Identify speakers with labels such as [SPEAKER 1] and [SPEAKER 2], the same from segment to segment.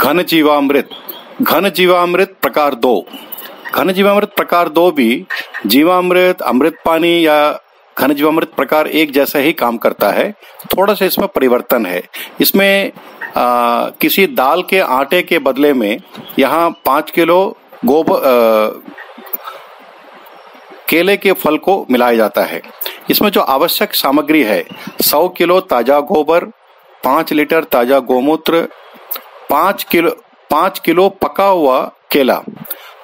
[SPEAKER 1] घन जीवामृत घन जीवामृत प्रकार दो। घन जीवामृत प्रकार दो भी जीवामृत अमृत पानी या घन जीवामृत प्रकार एक जैसा ही काम करता है। थोड़ा सा इसमें परिवर्तन है। इसमें आ, किसी दाल के आटे के बदले में यहाँ पाँच किलो गोबर केले के फल को मिलाया जाता है। इसमें जो आवश्यक सामग्री है सौ किलो ताज़ा गोबर पाँच लीटर ताज़ा गोमूत्र पाँच किलो पाँच किलो पका हुआ केला।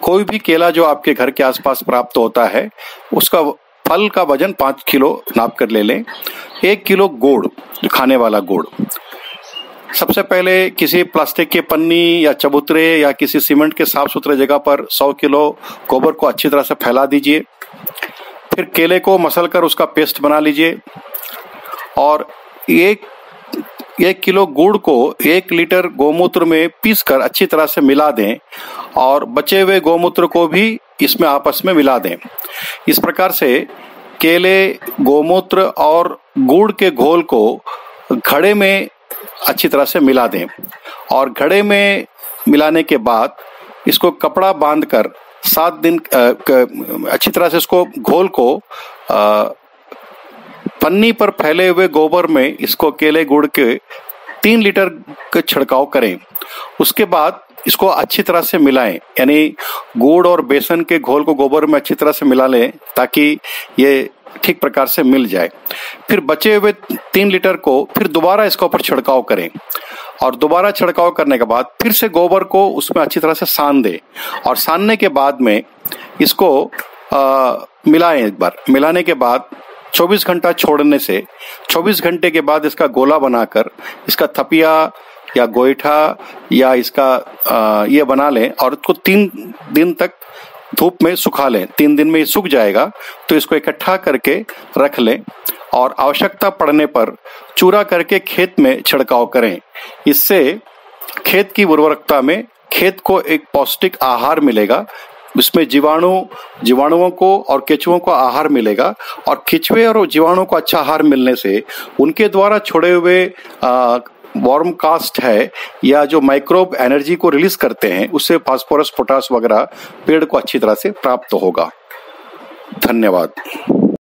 [SPEAKER 1] कोई भी केला जो आपके घर के आसपास प्राप्त होता है, उसका फल का वज़न पाँच किलो नाप कर ले लें। एक किलो गुड़, खाने वाला गुड़। सबसे पहले किसी प्लास्टिक के पन्नी या चबूतरे या किसी सीमेंट के साफ़ सुथरे जगह पर 100 किलो गोबर को अच्छी तरह से फैला दीजिए। फिर केले को मसल कर उसका पेस्ट बना लीजिए। और एक एक किलो गुड़ को एक लीटर गोमूत्र में पीस कर अच्छी तरह से मिला दें और बचे हुए गोमूत्र को भी इसमें आपस में मिला दें। इस प्रकार से केले, गोमूत्र और गुड़ के घोल को घड़े में अच्छी तरह से मिला दें और घड़े में मिलाने के बाद इसको कपड़ा बांधकर सात दिन अच्छी तरह से इसको घोल को पन्नी पर फैले हुए गोबर में इसको केले गुड़ के तीन लीटर का छिड़काव करें। उसके बाद इसको अच्छी तरह से मिलाएँ, यानी गुड़ और बेसन के घोल को गोबर में अच्छी तरह से मिला लें ताकि ये ठीक प्रकार से मिल जाए। फिर बचे हुए तीन लीटर को फिर दोबारा इसके ऊपर छिड़काव करें और दोबारा छिड़काव करने के बाद फिर से गोबर को उसमें अच्छी तरह से सान दे और सानने के बाद में इसको मिलाएँ एक बार। मिलाने के बाद 24 घंटा छोड़ने से 24 घंटे के बाद इसका गोला बनाकर इसका थपिया या गोईठा या इसका आ, ये बना लें और उसको तीन दिन तक धूप में सुखा लें। तीन दिन में ये सूख जाएगा तो इसको इकट्ठा करके रख लें और आवश्यकता पड़ने पर चूरा करके खेत में छिड़काव करें। इससे खेत की उर्वरकता में खेत को एक पौष्टिक आहार मिलेगा इसमें जीवाणु, जीवाणुओं को और केचुओं को आहार मिलेगा और केचुए और जीवाणु को अच्छा आहार मिलने से उनके द्वारा छोड़े हुए वार्म कास्ट है या जो माइक्रोब एनर्जी को रिलीज़ करते हैं, उससे फास्फोरस पोटास वगैरह पेड़ को अच्छी तरह से प्राप्त होगा। धन्यवाद।